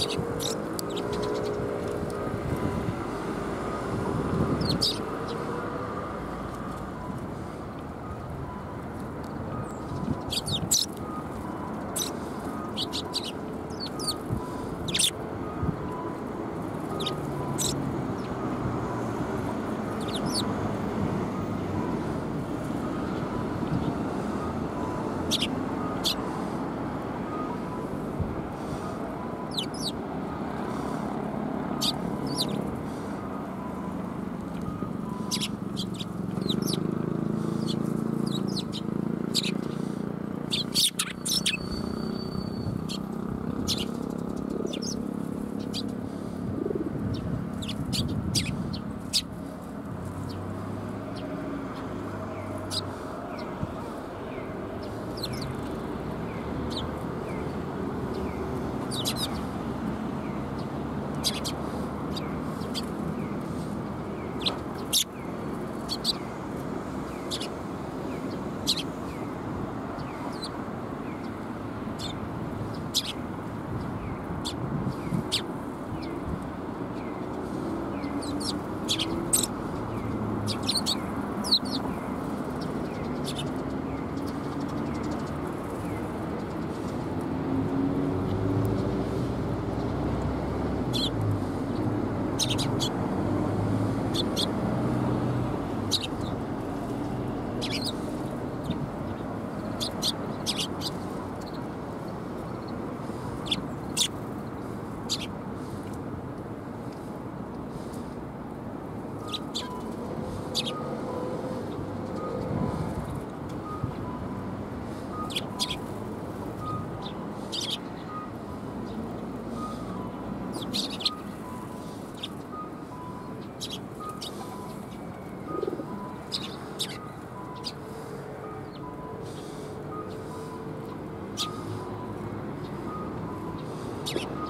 you sweet.